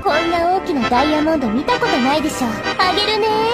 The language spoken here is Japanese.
こんな大きなダイヤモンド見たことないでしょ。あげるね